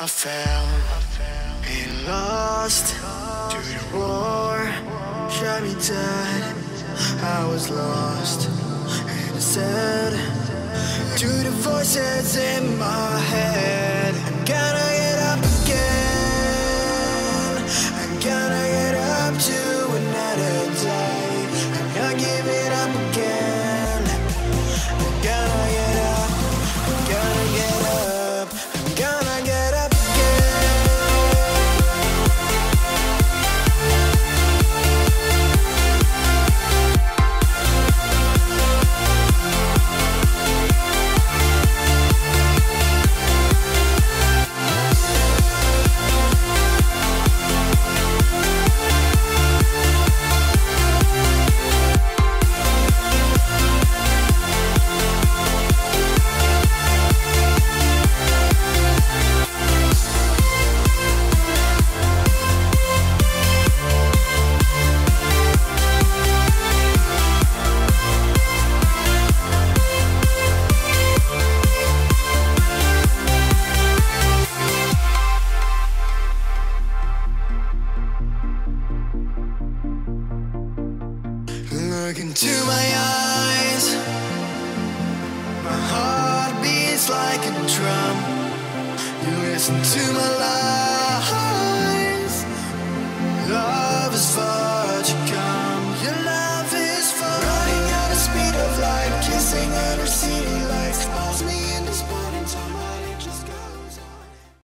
I fell and lost to the war. Shot me dead. I was lost and sad to the voices in my head. Look into my eyes. My heart beats like a drum. You listen to my.